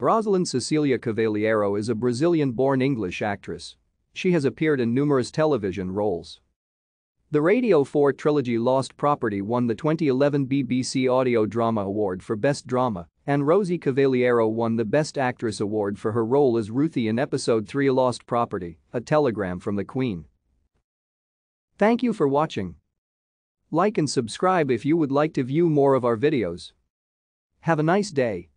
Rosalind Cecilia Cavaliero is a Brazilian-born English actress. She has appeared in numerous television roles. The Radio 4 trilogy Lost Property won the 2011 BBC Audio Drama Award for Best Drama, and Rosie Cavaliero won the Best Actress Award for her role as Ruthie in Episode 3 Lost Property, A Telegram from the Queen. Thank you for watching. Like and subscribe if you would like to view more of our videos. Have a nice day.